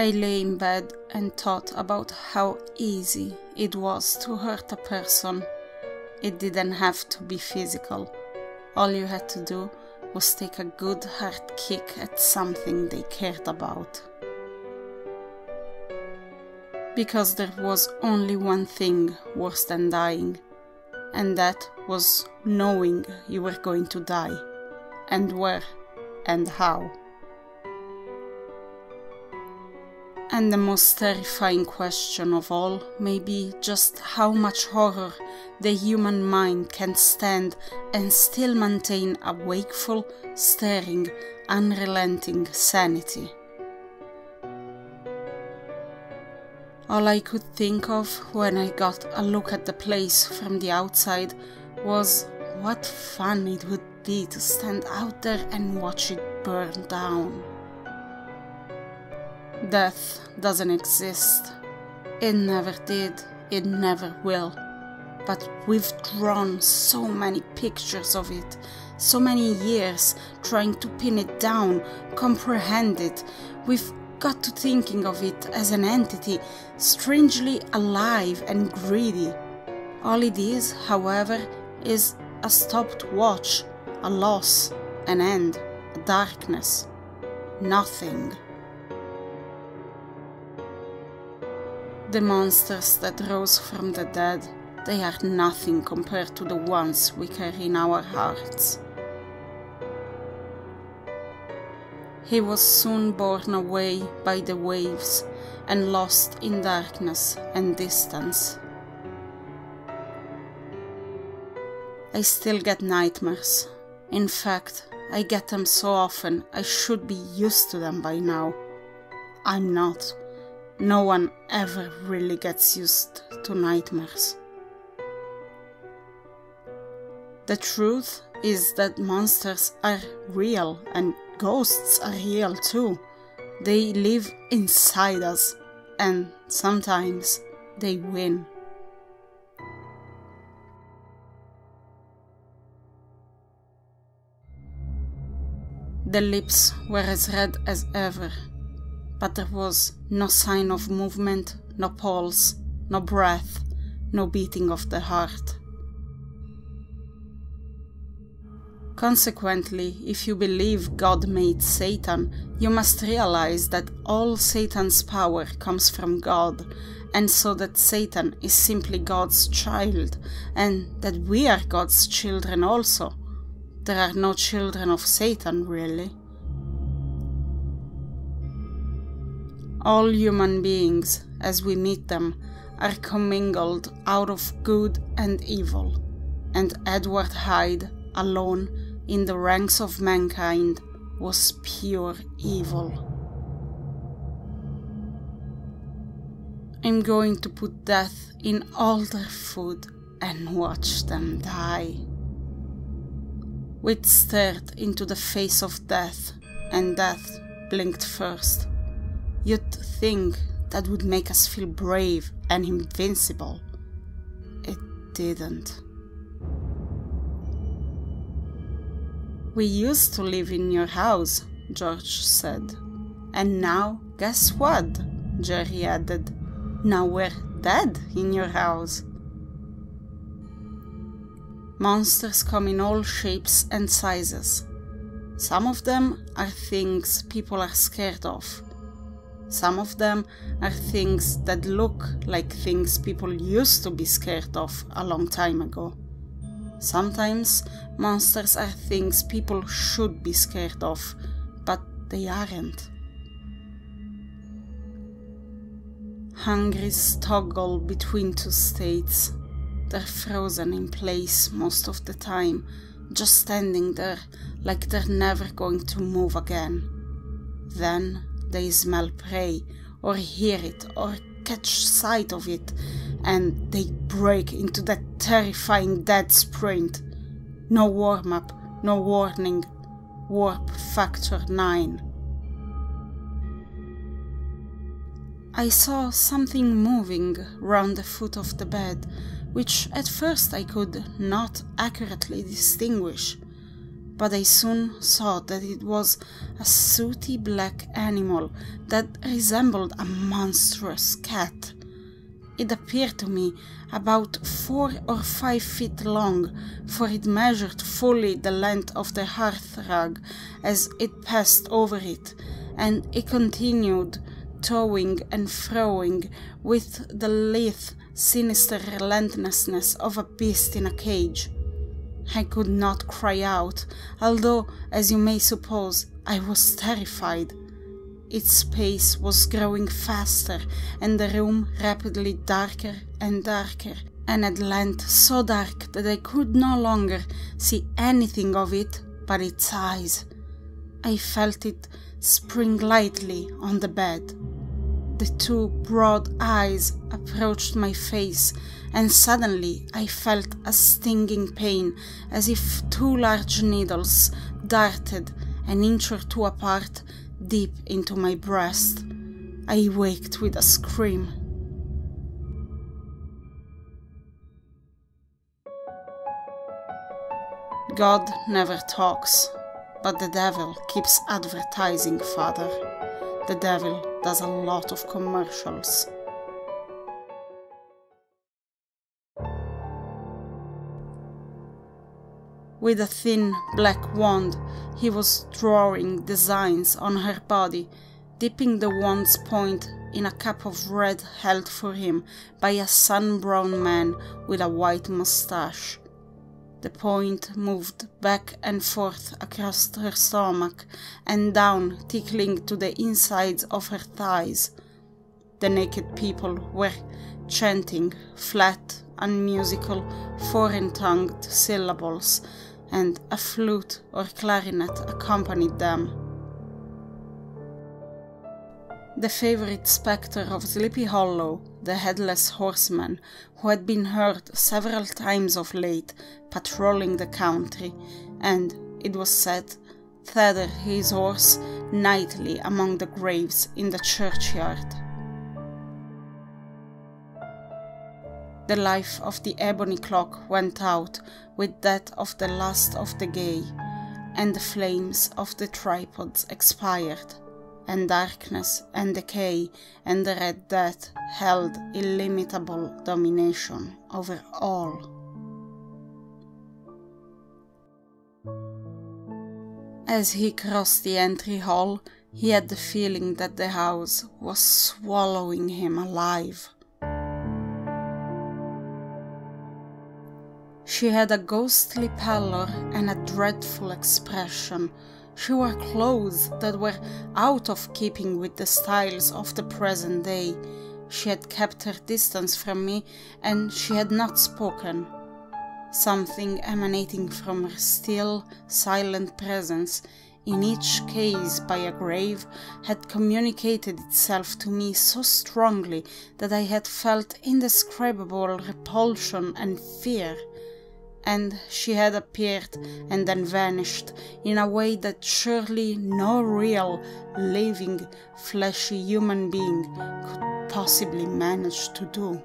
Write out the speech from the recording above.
I lay in bed and thought about how easy it was to hurt a person. It didn't have to be physical. All you had to do was take a good hard kick at something they cared about. Because there was only one thing worse than dying, and that was knowing you were going to die, and where and how. And the most terrifying question of all may be just how much horror the human mind can stand and still maintain a wakeful, staring, unrelenting sanity. All I could think of when I got a look at the place from the outside was what fun it would be to stand out there and watch it burn down. Death doesn't exist. It never did, it never will. But we've drawn so many pictures of it, so many years trying to pin it down, comprehend it. We've got to thinking of it as an entity strangely alive and greedy. All it is, however, is a stopped watch, a loss, an end, a darkness. Nothing. The monsters that rose from the dead, they are nothing compared to the ones we carry in our hearts. He was soon borne away by the waves and lost in darkness and distance. I still get nightmares. In fact, I get them so often I should be used to them by now. I'm not. No one ever really gets used to nightmares. The truth is that monsters are real and ghosts are real too. They live inside us and sometimes they win. The lips were as red as ever but there was no sign of movement, no pulse, no breath, no beating of the heart. Consequently, if you believe God made Satan, you must realize that all Satan's power comes from God, and so that Satan is simply God's child, and that we are God's children also. There are no children of Satan, really. All human beings, as we meet them, are commingled out of good and evil, and Edward Hyde, alone in the ranks of mankind, was pure evil. I'm going to put death in all their food and watch them die. We stared into the face of death, and death blinked first. You'd think that would make us feel brave and invincible. It didn't. We used to live in your house, George said. And now, guess what? Jerry added. Now we're dead in your house. Monsters come in all shapes and sizes. Some of them are things people are scared of, some of them are things that look like things people used to be scared of a long time ago. Sometimes monsters are things people should be scared of, but they aren't. Hungries toggle between two states. They're frozen in place most of the time, just standing there like they're never going to move again. Then they smell prey, or hear it, or catch sight of it, and they break into that terrifying dead sprint. No warm up, no warning. Warp factor 9. I saw something moving round the foot of the bed, which at first I could not accurately distinguish but I soon saw that it was a sooty black animal that resembled a monstrous cat. It appeared to me about four or five feet long, for it measured fully the length of the hearth rug as it passed over it, and it continued toing and froing with the lithe, sinister relentlessness of a beast in a cage. I could not cry out, although, as you may suppose, I was terrified. Its pace was growing faster, and the room rapidly darker and darker, and at length so dark that I could no longer see anything of it but its eyes. I felt it spring lightly on the bed. The two broad eyes approached my face, and suddenly I felt a stinging pain as if two large needles darted an inch or two apart deep into my breast. I waked with a scream. God never talks, but the devil keeps advertising, Father. The devil does a lot of commercials. With a thin black wand, he was drawing designs on her body, dipping the wand's point in a cup of red held for him by a sun-brown man with a white mustache. The point moved back and forth across her stomach and down, tickling to the insides of her thighs. The naked people were chanting flat, unmusical, foreign tongued syllables and a flute or clarinet accompanied them. The favorite spectre of Sleepy Hollow, the headless horseman, who had been heard several times of late patrolling the country, and, it was said, tethered his horse nightly among the graves in the churchyard. The life of the ebony clock went out with that of the last of the gay, and the flames of the tripods expired, and darkness and decay and the red death held illimitable domination over all. As he crossed the entry hall, he had the feeling that the house was swallowing him alive. She had a ghostly pallor and a dreadful expression. She wore clothes that were out of keeping with the styles of the present day. She had kept her distance from me, and she had not spoken. Something emanating from her still, silent presence, in each case by a grave, had communicated itself to me so strongly that I had felt indescribable repulsion and fear and she had appeared and then vanished in a way that surely no real, living, fleshy human being could possibly manage to do.